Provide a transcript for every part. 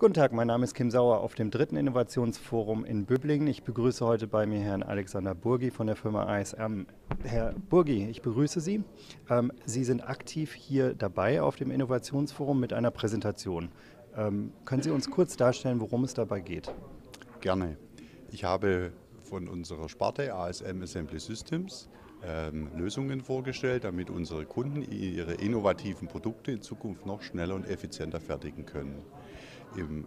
Guten Tag, mein Name ist Kim Sauer auf dem dritten Innovationsforum in Böblingen. Ich begrüße heute bei mir Herrn Alexander Burgi von der Firma ASM. Herr Burgi, ich begrüße Sie. Ähm, Sie sind aktiv hier dabei auf dem Innovationsforum mit einer Präsentation. Ähm, können Sie uns kurz darstellen, worum es dabei geht? Gerne. Ich habe von unserer Sparte ASM Assembly Systems ähm, Lösungen vorgestellt, damit unsere Kunden ihre innovativen Produkte in Zukunft noch schneller und effizienter fertigen können. Im äh,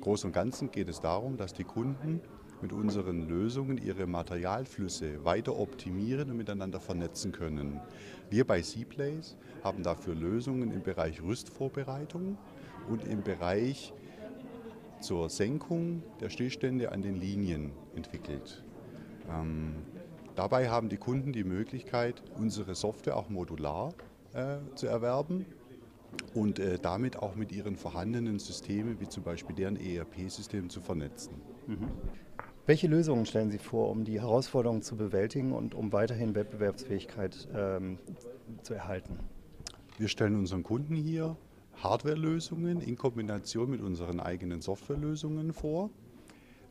Großen und Ganzen geht es darum, dass die Kunden mit unseren Lösungen ihre Materialflüsse weiter optimieren und miteinander vernetzen können. Wir bei Seaplace haben dafür Lösungen im Bereich Rüstvorbereitung und im Bereich zur Senkung der Stillstände an den Linien entwickelt. Ähm, dabei haben die Kunden die Möglichkeit, unsere Software auch modular äh, zu erwerben und äh, damit auch mit ihren vorhandenen Systemen, wie zum Beispiel deren ERP-System, zu vernetzen. Mhm. Welche Lösungen stellen Sie vor, um die Herausforderungen zu bewältigen und um weiterhin Wettbewerbsfähigkeit ähm, zu erhalten? Wir stellen unseren Kunden hier Hardware-Lösungen in Kombination mit unseren eigenen Softwarelösungen vor.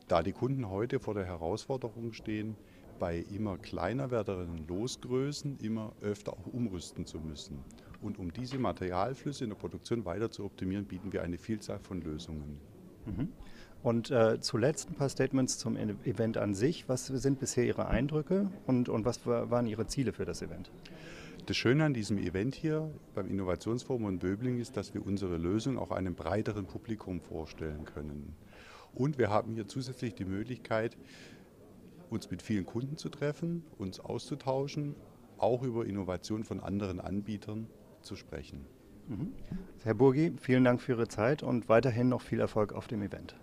Da die Kunden heute vor der Herausforderung stehen, bei immer kleiner werdenden Losgrößen immer öfter auch umrüsten zu müssen. Und um diese Materialflüsse in der Produktion weiter zu optimieren, bieten wir eine Vielzahl von Lösungen. Mhm. Und äh, zuletzt ein paar Statements zum e- Event an sich. Was sind bisher Ihre Eindrücke und, und was waren Ihre Ziele für das Event? Das Schöne an diesem Event hier beim Innovationsforum in Böbling ist, dass wir unsere Lösung auch einem breiteren Publikum vorstellen können. Und wir haben hier zusätzlich die Möglichkeit, uns mit vielen Kunden zu treffen, uns auszutauschen, auch über Innovation von anderen Anbietern zu sprechen. Mhm. Herr Burgi, vielen Dank für Ihre Zeit und weiterhin noch viel Erfolg auf dem Event.